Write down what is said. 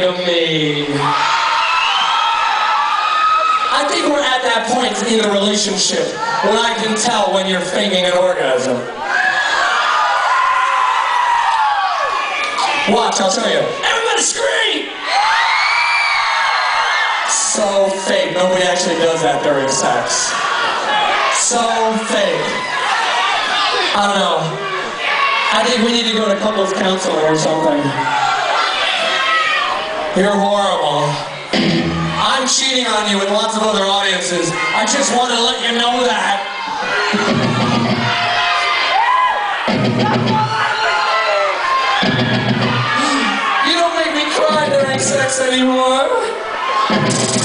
to me. I think we're at that point in the relationship where I can tell when you're faking an orgasm. Watch, I'll show you. Everybody scream! So fake. Nobody actually does that during sex. So fake. I don't know. I think we need to go to couples counseling or something. You're horrible. I'm cheating on you with lots of other audiences. I just want to let you know that. You don't make me cry during sex anymore.